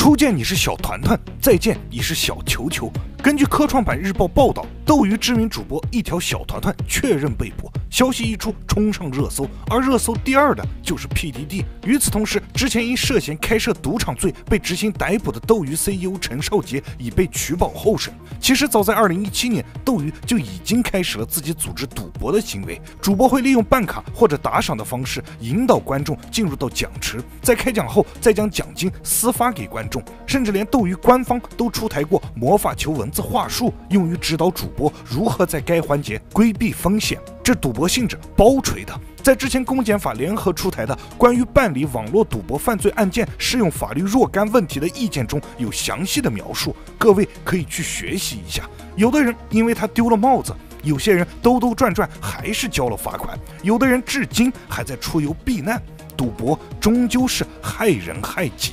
初见你是小团团，再见你是小球球。根据科创板日报报道，斗鱼知名主播一条小团团确认被捕，消息一出冲上热搜，而热搜第二的就是 PDD。与此同时，之前因涉嫌开设赌场罪被执行逮捕的斗鱼 CEO 陈少杰已被取保候审。其实早在2017年，斗鱼就已经开始了自己组织赌博的行为，主播会利用办卡或者打赏的方式引导观众进入到奖池，在开奖后再将奖金私发给观众，甚至连斗鱼官方都出台过魔法球文。字话术用于指导主播如何在该环节规避风险，这赌博性质包锤的。在之前公检法联合出台的关于办理网络赌博犯罪案件适用法律若干问题的意见中有详细的描述，各位可以去学习一下。有的人因为他丢了帽子，有些人兜兜转转还是交了罚款，有的人至今还在出游避难。赌博终究是害人害己。